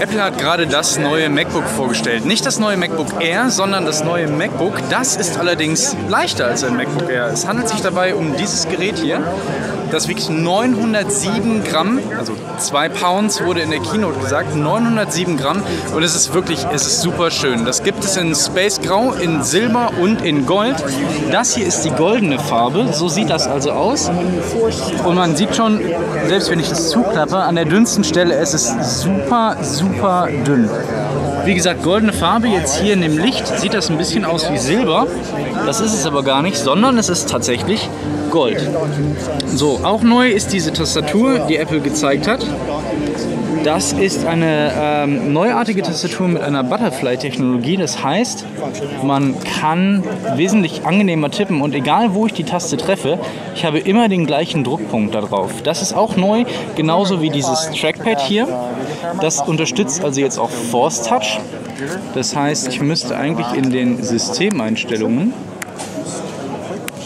Apple hat gerade das neue MacBook vorgestellt. Nicht das neue MacBook Air, sondern das neue MacBook. Das ist allerdings leichter als ein MacBook Air. Es handelt sich dabei um dieses Gerät hier. Das wiegt 907 Gramm, also 2 Pounds wurde in der Keynote gesagt, 907 Gramm und es ist wirklich, es ist super schön. Das gibt es in Space Grau, in Silber und in Gold. Das hier ist die goldene Farbe, so sieht das also aus. Und man sieht schon, selbst wenn ich es zuklappe, an der dünnsten Stelle, es ist super, super dünn. Wie gesagt, goldene Farbe jetzt hier in dem Licht sieht das ein bisschen aus wie Silber. Das ist es aber gar nicht, sondern es ist tatsächlich Gold. So, auch neu ist diese Tastatur, die Apple gezeigt hat. Das ist eine ähm, neuartige Tastatur mit einer Butterfly-Technologie. Das heißt, man kann wesentlich angenehmer tippen und egal wo ich die Taste treffe, ich habe immer den gleichen Druckpunkt darauf. Das ist auch neu, genauso wie dieses Trackpad hier. Das unterstützt also jetzt auch Force Touch. Das heißt, ich müsste eigentlich in den Systemeinstellungen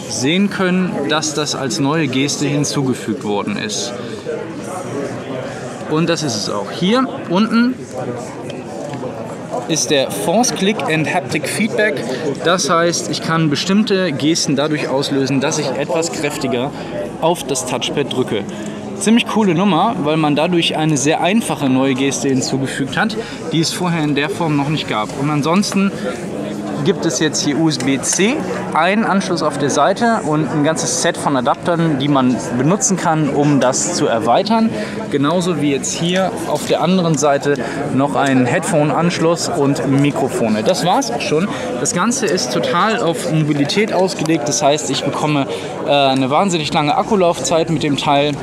sehen können, dass das als neue Geste hinzugefügt worden ist. Und das ist es auch. Hier unten ist der Force Click and Haptic Feedback. Das heißt, ich kann bestimmte Gesten dadurch auslösen, dass ich etwas kräftiger auf das Touchpad drücke. Ziemlich coole Nummer, weil man dadurch eine sehr einfache neue Geste hinzugefügt hat, die es vorher in der Form noch nicht gab. Und ansonsten gibt es jetzt hier USB-C, einen Anschluss auf der Seite und ein ganzes Set von Adaptern, die man benutzen kann, um das zu erweitern. Genauso wie jetzt hier auf der anderen Seite noch ein Headphone-Anschluss und Mikrofone. Das war es auch schon. Das Ganze ist total auf Mobilität ausgelegt. Das heißt, ich bekomme äh, eine wahnsinnig lange Akkulaufzeit mit dem Teil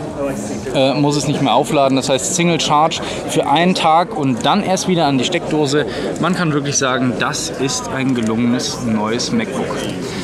äh, muss es nicht mehr aufladen. Das heißt Single Charge für einen Tag und dann erst wieder an die Steckdose. Man kann wirklich sagen, das ist ein gelungenes neues MacBook.